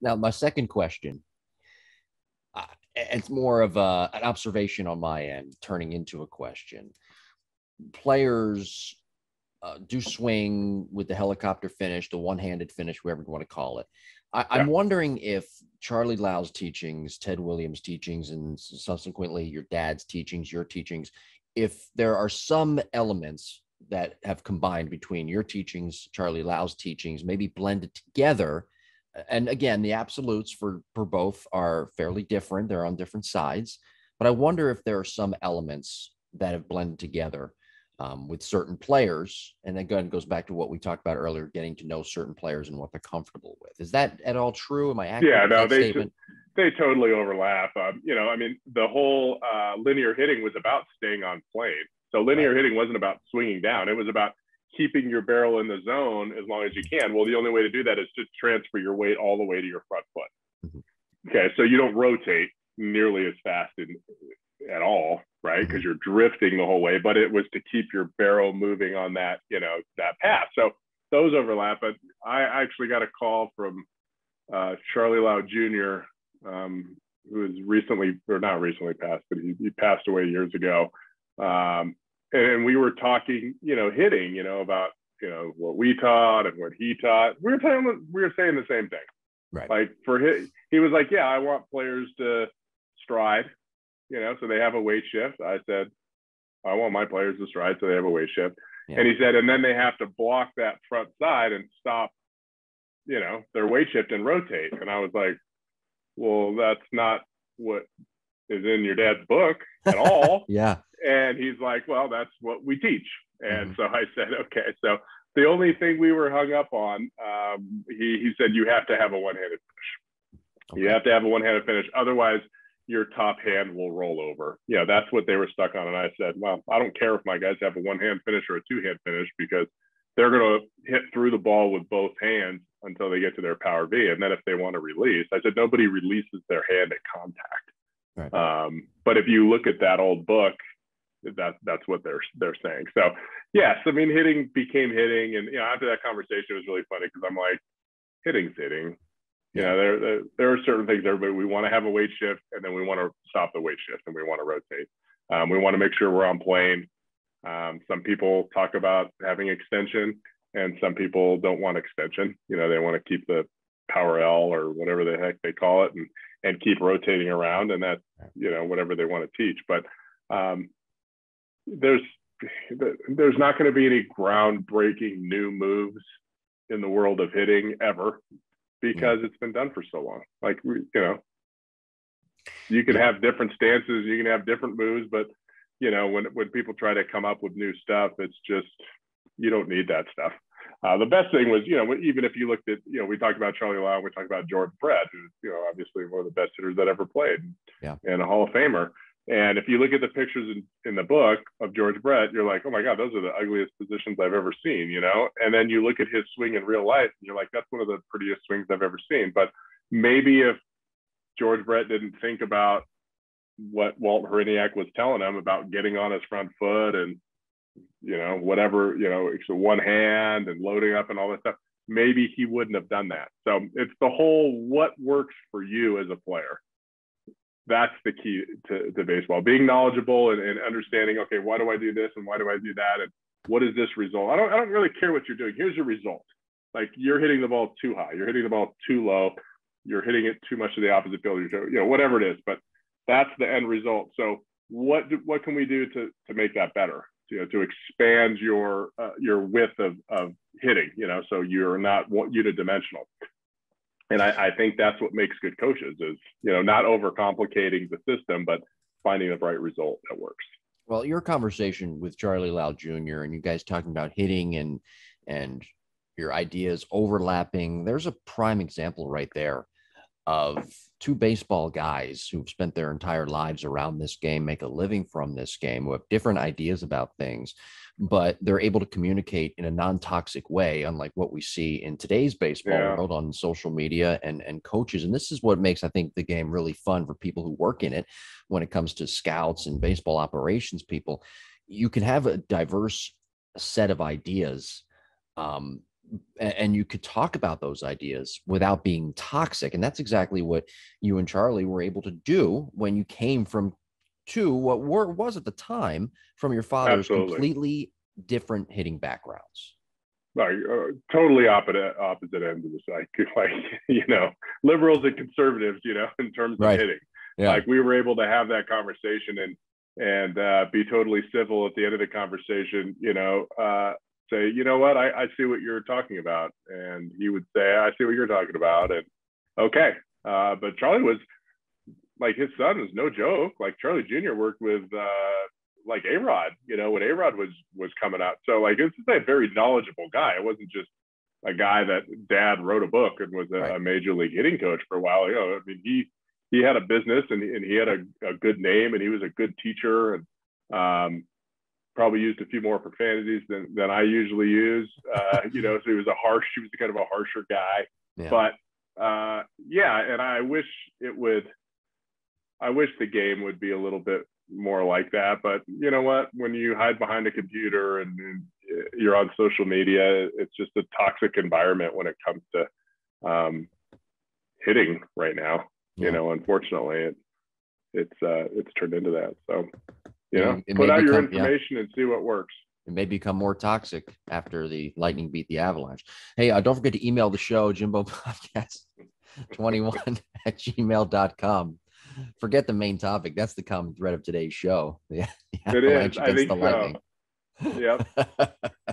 Now, my second question, uh, it's more of a, an observation on my end, turning into a question. Players uh, do swing with the helicopter finish, the one-handed finish, whatever you want to call it. I, am wondering if Charley Lau's teachings, Ted Williams' teachings, and subsequently your dad's teachings, your teachings, if there are some elements that have combined between your teachings, Charley Lau's teachings, maybe blended together. And again, the absolutes for, for both are fairly different. They're on different sides. But I wonder if there are some elements that have blended together um, with certain players. And again, goes back to what we talked about earlier, getting to know certain players and what they're comfortable with. Is that at all true? Am I accurate? Yeah, no, they, statement? they totally overlap. Um, you know, I mean, the whole uh, linear hitting was about staying on plane. So linear right. hitting wasn't about swinging down. It was about keeping your barrel in the zone as long as you can. Well, the only way to do that is to transfer your weight all the way to your front foot. Mm-hmm. Okay, so you don't rotate nearly as fast in, at all, right? Because mm-hmm. you're drifting the whole way, but it was to keep your barrel moving on that, you know, that path. So those overlap. But I actually got a call from uh, Charley Lau Jr., um, who has recently, or not recently passed, but he, he passed away years ago. Um, and, we were talking, you know, hitting, you know, about you know what we taught and what he taught. We were telling, we were saying the same thing. Right. Like for his, he was like, yeah, I want players to stride you know, so they have a weight shift. I said, I want my players to stride so they have a weight shift. Yeah. And he said, and then they have to block that front side and stop, you know, their weight shift and rotate. And I was like, well, that's not what is in your dad's book at all. yeah. And he's like, well, that's what we teach. And mm-hmm. so I said, okay. So the only thing we were hung up on, um, he, he said, you have to have a one handed finish. Okay. You have to have a one handed finish. Otherwise, your top hand will roll over. Yeah, that's what they were stuck on. And I said, well, I don't care if my guys have a one hand finish or a two hand finish because they're going to hit through the ball with both hands until they get to their power V. And then if they want to release, I said, nobody releases their hand at contact. Right. Um, but if you look at that old book, that that's what they're they're saying. So yes, I mean hitting became hitting, and you know after that conversation it was really funny because I'm like, hitting's hitting, you know, there, there, there are certain things everybody we want to have a weight shift and then we want to stop the weight shift and we want to rotate. Um, we want to make sure we're on plane. Um, some people talk about having extension and some people don't want extension. You know, they want to keep the power L or whatever the heck they call it and, and keep rotating around and that's, you know, whatever they want to teach. But um, there's, there's not going to be any groundbreaking new moves in the world of hitting ever because it's been done for so long. Like you know, you can have different stances, you can have different moves, but you know, when when people try to come up with new stuff, it's just you don't need that stuff. Uh, the best thing was, you know, even if you looked at, you know, we talked about Charley Lau, we talked about George Brett, who's, you know, obviously one of the best hitters that ever played, yeah, and a Hall of Famer. And if you look at the pictures in, in the book of George Brett, you're like, oh my God, those are the ugliest positions I've ever seen, you know? And then you look at his swing in real life and you're like, that's one of the prettiest swings I've ever seen. But maybe if George Brett didn't think about what Walt Hriniak was telling him about getting on his front foot and, you know, whatever, you know, it's one hand and loading up and all that stuff, maybe he wouldn't have done that. So it's the whole what works for you as a player that's the key to, to baseball being knowledgeable and, and, understanding okay why do i do this and why do i do that? And what is this result? I don't i don't really care what you're doing. Here's your result. Like you're hitting the ball too high. You're hitting the ball too low. You're hitting it too much to the opposite field. You know whatever it is but that's the end result. So what do, what can we do to to make that better? You know to expand your uh, your width of, of hitting you know so you're not unidimensional and I, I think that's what makes good coaches is you know not overcomplicating the system but finding the right result that works. Well your conversation with charley lau jr and you guys talking about hitting and and your ideas overlapping there's a prime example right there of two baseball guys who've spent their entire lives around this game, make a living from this game, who have different ideas about things, but they're able to communicate in a non-toxic way, unlike what we see in today's baseball yeah. world on social media and and coaches. And this is what makes I think the game really fun for people who work in it when it comes to scouts and baseball operations people. You can have a diverse set of ideas um, and you could talk about those ideas without being toxic and that's exactly what you and charley were able to do when you came from two what were was at the time from your father's Absolutely. completely different hitting backgrounds like uh, totally opposite opposite ends of the cycle like you know liberals and conservatives you know in terms of right. hitting yeah. like we were able to have that conversation and and uh, be totally civil at the end of the conversation you know uh, say, you know what, I, I see what you're talking about. And he would say, I see what you're talking about. And okay. Uh, but Charley was like his son was no joke. Like Charley Jr. worked with uh, like A Rod, you know, when A Rod was was coming out. So like this is a very knowledgeable guy. It wasn't just a guy that dad wrote a book and was a, right. a major league hitting coach for a while. You know, I mean he he had a business and, and he had a, a good name and he was a good teacher and um, probably used a few more profanities than, than I usually use. Uh, you know, so he was a harsh, he was kind of a harsher guy. Yeah. But uh, yeah, and I wish it would, I wish the game would be a little bit more like that. But you know what? When you hide behind a computer and, and you're on social media, it's just a toxic environment when it comes to um, hitting right now. Yeah. You know, unfortunately, it, it's uh, it's turned into that. So you know, it put out become, your information yeah. and see what works. It may become more toxic after the Lightning beat the Avalanche. Hey, uh, don't forget to email the show, Jimbo Podcast 21 at gmail.com. Forget the main topic. That's the common thread of today's show. Yeah. it is. against the so. Lightning. Yep.